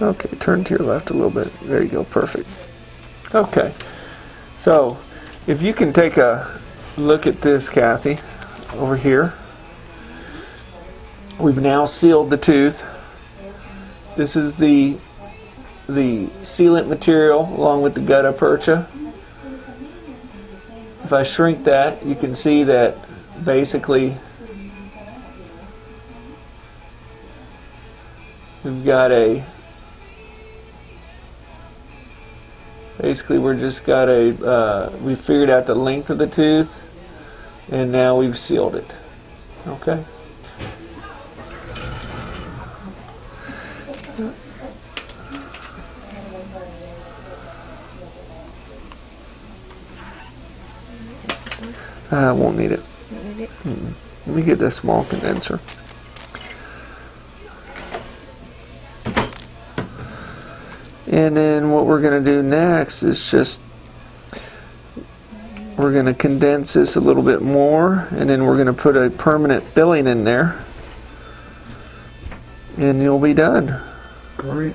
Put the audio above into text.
Okay, turn to your left a little bit. There you go, perfect. Okay, so if you can take a look at this, Kathy, over here. We've now sealed the tooth. This is the the sealant material along with the gutta percha. If I shrink that, you can see that basically we've got a basically we're just got a uh, we figured out the length of the tooth and now we've sealed it okay I won't need it. Mm-mm. Let me get a small condenser. And then what we're going to do next is just we're going to condense this a little bit more and then we're going to put a permanent filling in there and you'll be done. Great.